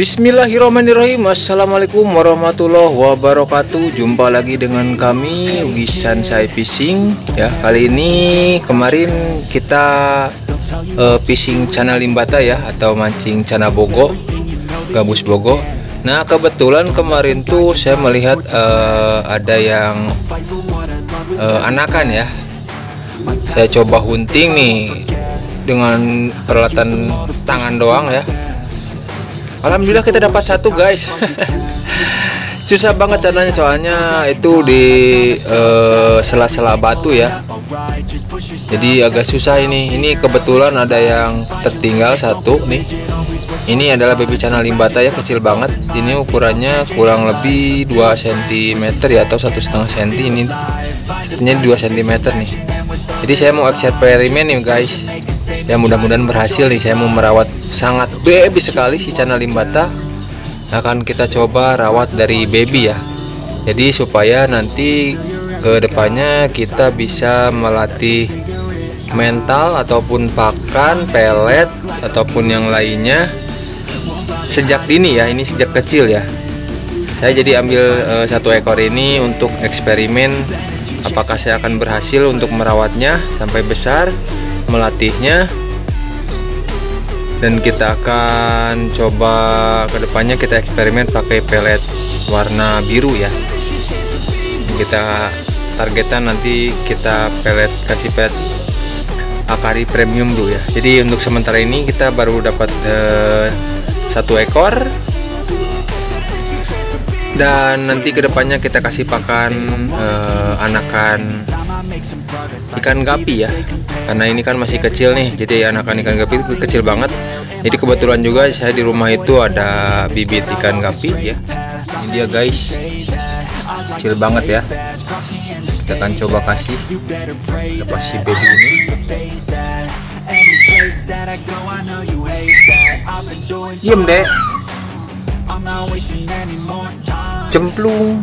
Bismillahirrahmanirrahim. Assalamualaikum warahmatullahi wabarakatuh. Jumpa lagi dengan kami Wisan Sai Fishing ya Kali ini kemarin kita uh, fishing Cana Limbata ya Atau mancing Cana Bogo Gabus Bogo. Nah kebetulan kemarin tuh saya melihat uh, ada yang uh, anakan ya. Saya coba hunting nih Dengan peralatan tangan doang ya Alhamdulillah kita dapat satu guys. Susah banget caranya soalnya itu di sela-sela uh, batu ya. Jadi agak susah ini. Ini kebetulan ada yang tertinggal satu nih. Ini adalah baby channel limbata ya kecil banget. Ini ukurannya kurang lebih 2 cm ya atau satu setengah cm ini. Ini 2 cm nih. Jadi saya mau eksperimen nih guys ya mudah-mudahan berhasil nih. Saya mau merawat sangat baby sekali si channel limbata. Akan kita coba rawat dari baby ya. Jadi supaya nanti ke depannya kita bisa melatih mental ataupun pakan pelet ataupun yang lainnya sejak dini ya. Ini sejak kecil ya. Saya jadi ambil uh, satu ekor ini untuk eksperimen apakah saya akan berhasil untuk merawatnya sampai besar melatihnya. Dan kita akan coba ke depannya kita eksperimen pakai pelet warna biru ya. Kita targetan nanti kita pelet kasih pelet akari premium dulu ya. Jadi untuk sementara ini kita baru dapat uh, satu ekor. Dan nanti ke depannya kita kasih pakan uh, anakan ikan gapi ya. Karena ini kan masih kecil nih. Jadi anakan ikan gapi itu kecil banget. Jadi kebetulan juga saya di rumah itu ada bibit ikan gapi ya. Ini dia guys. Kecil banget ya. Kita akan coba kasih kita kasih baby ini. Diem deh cemplung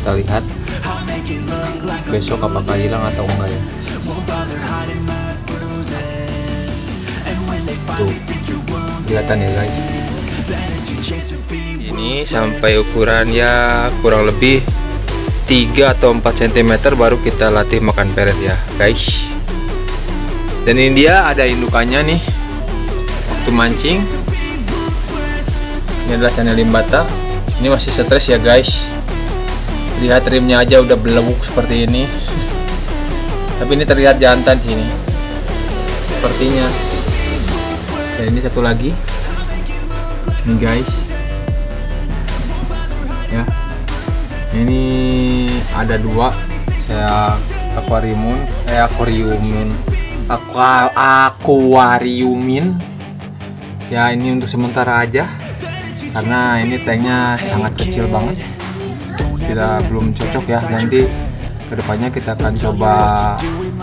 Kita lihat. Besok apakah hilang atau enggak ya. Tuh, kelihatan ya guys. Ini sampai ukuran ya kurang lebih 3 atau 4 cm baru kita latih makan peret ya guys. Dan ini dia ada indukannya nih. Waktu mancing. Ini adalah channel limbata. Ini masih stres ya guys lihat rimnya aja udah belebuk seperti ini. Tapi ini terlihat jantan sini sepertinya. Dan ini satu lagi. Ini guys. Ya. Ini ada dua. Saya akuariumun eh akuariumun. Aqua akuariumin. Ya ini untuk sementara aja. Karena ini tanknya sangat kecil banget tidak belum cocok ya. Nanti ke depannya kita akan coba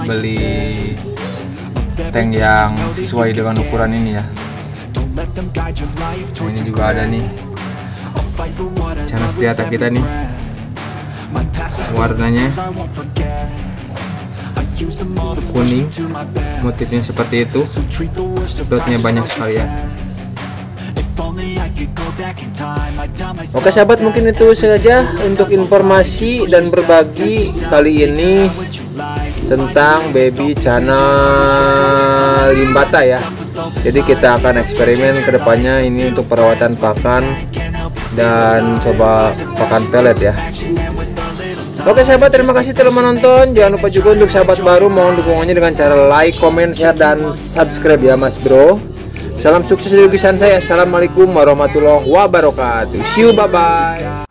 beli tank yang sesuai dengan ukuran ini ya. Nah, ini juga ada nih. Channel striata kita nih. Warnanya kuning. Motifnya seperti itu. Dotnya banyak sekali ya Oke sahabat mungkin itu saja untuk informasi dan berbagi kali ini tentang baby channel limbata ya. Jadi kita akan eksperimen ke depannya ini untuk perawatan pakan dan coba pakan pelet ya. Oke sahabat terima kasih telah menonton. Jangan lupa juga untuk sahabat baru mohon dukungannya dengan cara like, comment, share dan subscribe ya mas bro. Salam sukses di lukisan saya. Assalamualaikum warahmatullahi wabarakatuh. See you, bye-bye.